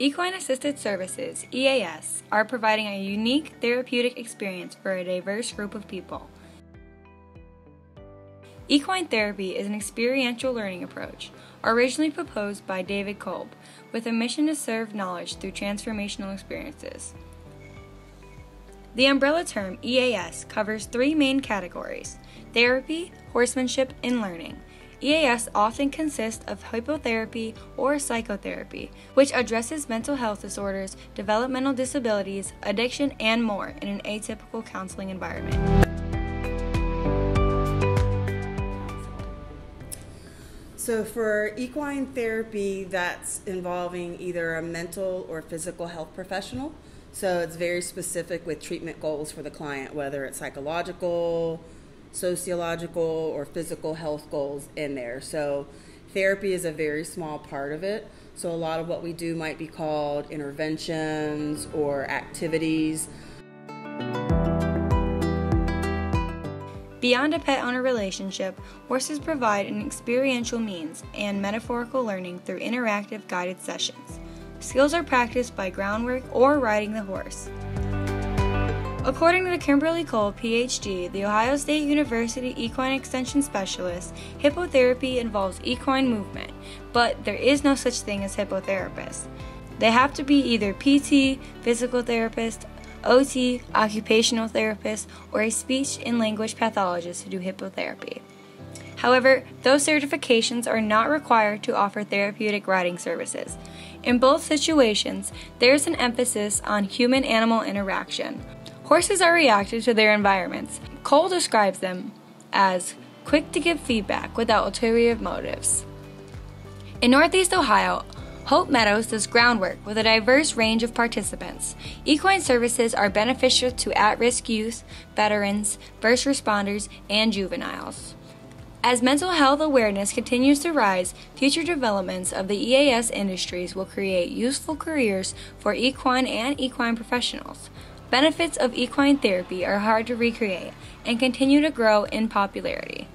Equine Assisted Services, EAS, are providing a unique therapeutic experience for a diverse group of people. Equine therapy is an experiential learning approach, originally proposed by David Kolb, with a mission to serve knowledge through transformational experiences. The umbrella term EAS covers three main categories therapy, horsemanship, and learning. EAS often consists of hippotherapy or psychotherapy, which addresses mental health disorders, developmental disabilities, addiction, and more in an atypical counseling environment. So, for equine therapy, that's involving either a mental or physical health professional. So, it's very specific with treatment goals for the client, whether it's psychological, sociological or physical health goals in there. So, therapy is a very small part of it. So, a lot of what we do might be called interventions or activities. Beyond a pet owner relationship, horses provide an experiential means and metaphorical learning through interactive guided sessions. Skills are practiced by groundwork or riding the horse. According to Kimberly Cole, PhD, the Ohio State University equine extension specialist, hippotherapy involves equine movement, but there is no such thing as hippotherapist. They have to be either PT, physical therapist, OT, occupational therapist, or a speech and language pathologist to do hippotherapy. However, those certifications are not required to offer therapeutic riding services. In both situations, there is an emphasis on human animal interaction. Horses are reactive to their environments. Cole describes them as quick to give feedback without ulterior motives. In Northeast Ohio, Hope Meadows does groundwork with a diverse range of participants. Equine services are beneficial to at risk youth, veterans, first responders, and juveniles. As mental health awareness continues to rise, future developments of the EAS industries will create useful careers for equine and equine professionals. Benefits of equine therapy are hard to recreate and continue to grow in popularity.